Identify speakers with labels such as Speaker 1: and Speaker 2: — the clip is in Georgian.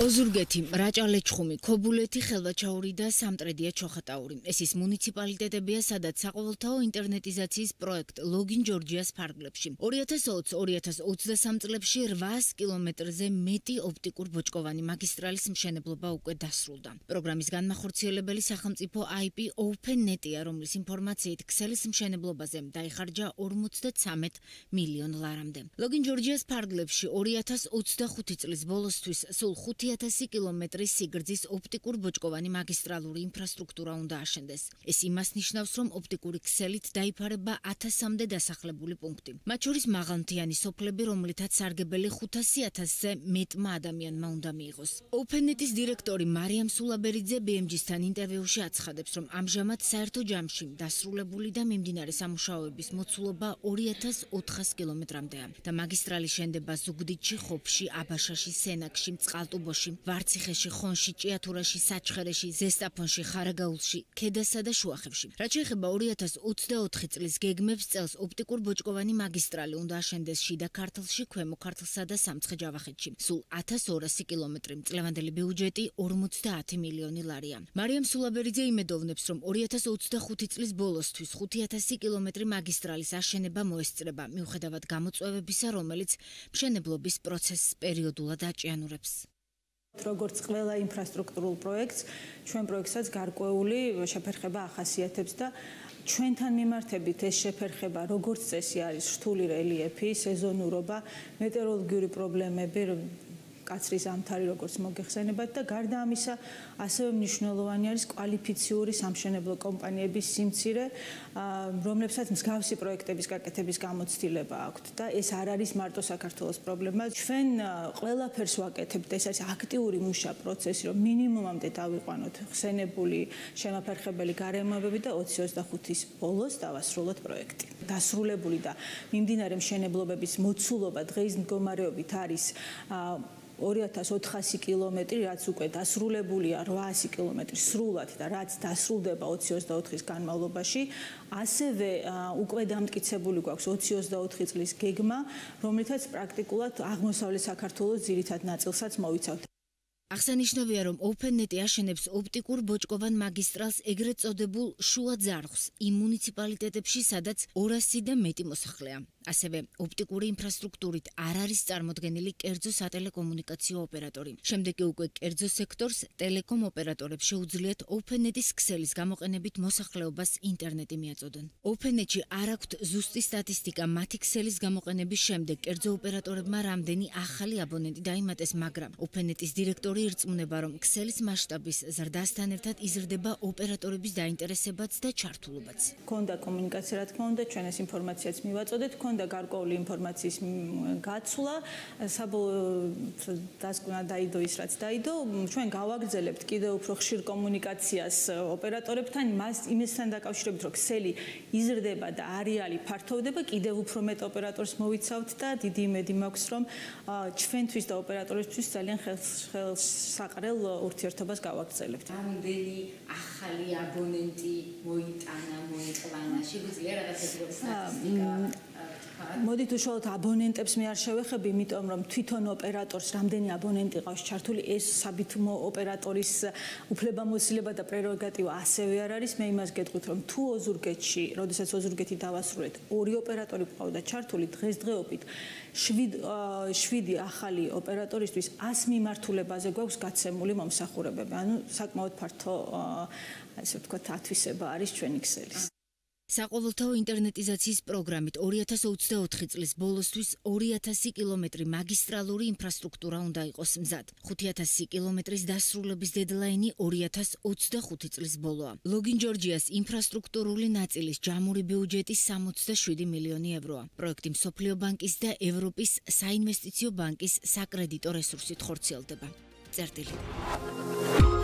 Speaker 1: ოზურგეთი, რაჭალეჩხუმი, ქობულეთი, ხელვაჩაური და სამტრედია ჩოხატაური. ეს ის მუნიციპალიტეტებია, სადაც საყოველთაო ინტერნეტიზაციის პროექტ ლოგინ ჯორჯიას ფარგლებში 2020-2023 წლებში 800 კილომეტრზე მეტი ოპტიკურ ბოჭკოვანი მაგისტრალის მშენებლობა უკვე დასრულდა. პროგრამის განმახორციელებელი სახელმწიფო IP OpenNet-ია, რომლის ინფორმაციით ქსელის მშენებლობაზე დაიხარჯა 53 მილიონ ლარამდე. ლოგინ ჯორჯიას ფარგლებში 2025 წლის ბოლოსთვის სულ 5 1000 კილომეტრის სიგრძის ოპტიკურ ბოჭკოვანი მაგისტრალური ინფრასტრუქტურა უნდა აშენდეს. ეს იმას ნიშნავს, რომ ოპტიკური ქსელით დაიფარება 1000-მდე დასახლებული პუნქტი. მათ შორის მაღალმთიანი სოფლები, რომლითაც სარგებელი 500000-ზე მეტმა ადამიანმა უნდა მიიღოს. OpenNet-ის დირექტორი მარიამ სულაბერიძე BMG-სთან ინტერვიუში აცხადებს, რომ ამჟამად საერთო ჯამში დასრულებული და მიმდინარე სამუშაოების მოცულობა 2400 კილომეტრამდეა და მაგისტრალი შენდება ზუგდიდში, ხოფში, აბაშაში, სენაკში, წყალტუბოში ჟურნალში, ვარციხეში, ხონში, ჭიათურაში, საჩხერეში, ზესტაფონში, ხარაგაულში, ქედასა და შუახევში. რაც შეეხება 2024 წლის გეგმებს, წელს ოპტიკურ ბოჭკოვანი მაგისტრალი უნდა აშენდეს შიდა ქართლში, ქვემო ქართლსა და სამცხე-ჯავახეთში. სულ 1200 კილომეტრი წლევანდელი ბიუჯეტი 50 მილიონი ლარია. მარიამ სულაბერიძე იმედოვნებს, რომ 2025 წლის ბოლოსთვის 5000 კილომეტრი მაგისტრალის აშენება მოესწრება, მიუხედავად გამოწვევებისა, რომელიც მშენებლობის პროცესს პერიოდულად აჭიანურებს.
Speaker 2: როგორც ყველა ინფრასტრუქტურულ პროექტს, ჩვენ პროექტსაც გარკვეული შეფერხება ახასიათებს და ჩვენთან მიმართებით ეს შეფერხება როგორც წესი არის რთული რელიეფი, სეზონურობა, მეტეოროლოგიური პრობლემები, კაცრი ზამთარი როგორც მოგეხსენებათ და გარდა ამისა ასევე მნიშვნელოვანი არის კვალიფიციური სამშენებლო კომპანიების სიმცირე რომლებსაც მსგავსი პროექტების გაკეთების გამოცდილება აქვთ და ეს არ არის მარტო საქართველოს პრობლემა. ჩვენ ყველაფერს ვაკეთებთ ეს არის აქტიური მუშა პროცესი რომ მინიმუმამდე დავიყვანოთ ხსენებული შემაფერხებელი გარემოებები და 2025-ის ბოლოს დავასრულოთ პროექტი. დასრულებული და მიმდინარე მშენებლობების მოცულობა დღეის მდგომარეობით არის 2400 კილომეტრი, რაც უკვე დასრულებულია 800 კილომეტრი სრულად და რაც დასრულდება 2024-ის განმავლობაში, ასევე უკვე დამტკიცებული გვაქვს 2024 წლის გეგმა, რომლითაც პრაქტიკულად აღმოსავლეთ საქართველოს ძირითად ნაწილსაც მოვიცავთ.
Speaker 1: აღსანიშნავია, რომ OpenNet აშენებს ოპტიკურ ბოჭკოვან მაგისტრალს ეგრეთ წოდებულ შუა ძარღვს იმ მუნიციპალიტეტებში, სადაც 200 და მეტი მოსახლეა. ასევე ოპტიკური ინფრასტრუქტურით არ არის წარმოქმნილი კერძო სატელეკომუნიკაციო ოპერატორი. შემდეგ კი უკვე კერძო სექტორს ტელეკომ ოპერატორებს შეუძლიათ OpenNet-ის ქსელის გამოყენებით მოსახლეობას ინტერნეტი მიაწოდონ. OpenNet-ში არ აქვთ ზუსტი სტატისტიკა მათი ქსელის გამოყენების შემდეგ კერძო ოპერატორებმა რამდენი ახალი აბონენტი დაიმატეს, მაგრამ OpenNet-ის დირექტორი ირწმუნება, რომ ქსელის მასშტაბის ზრდასთან ერთად იზრდება ოპერატორების დაინტერესებაც და ჩართულობაც.
Speaker 2: ქონდა კომუნიკაცია, რა თქმა უნდა, ჩვენ ეს ინფორმაციაც მივაწოდეთ, ქონდა გარკვეული ინფორმაციის გაცვლა. საბოლოო დასკვნა დაიდო ის რაც დაიდო. ჩვენ გავაგრძელებთ კიდევ უფრო ხშირ კომუნიკაციას ოპერატორებთან. მას იმასთან დაკავშირებით რომ ქსელი იზრდება და არეალი ფართოვდება კიდევ უფრო მეტ ოპერატორს მოვიცავთ და დიდი იმედი მაქვს რომ ჩვენთვის და ოპერატორებისთვის ძალიან ხელსაყრელ ურთიერთობას გავაგრძელებთ.
Speaker 1: ამდენი ახალი აბონენტი მოიტანა მოიყვანა შეგვიძლია რაღაცა სტატისტიკა
Speaker 2: მოდით უშუალოდ აბონენტებს მე არ შევეხები, იმიტომ რომ თვითონ ოპერატორს რამდენი აბონენტი ყავს ჩართული, ეს საბითმო ოპერატორის უფლებამოსილება და პრეროგატივა ასევე არ არის. მე იმას გეტყვით, რომ თუ ოზურგეთში, როდესაც ოზურგეთი დავასრულეთ, ორი ოპერატორი ყავდა ჩართული დღესდღეობით, 7 7 ახალი ოპერატორისთვის 100 მიმართულებაზე გვაქვს გაცემული მომსახურებები. ანუ საკმაოდ ფართო ასე ვთქვათ, ათვისება არის ჩვენი ქსელის.
Speaker 1: საყოველთაო ინტერნეტიზაციის პროგრამით 2024 წლის ბოლოსთვის 2000 კილომეტრი მაგისტრალური ინფრასტრუქტურა უნდა იყოს მზად. 5000 კილომეტრის დასრულების დედლაინი 2025 წლის ბოლოა. ლოგინ ჯორჯიას ინფრასტრუქტურული ნაწილის ჯამური ბიუჯეტი 67 მილიონი ევროა. პროექტი მსოფლიო ბანკის და ევროპის საინვესტიციო ბანკის საკრედიტო რესურსით ხორციელდება. წერტილი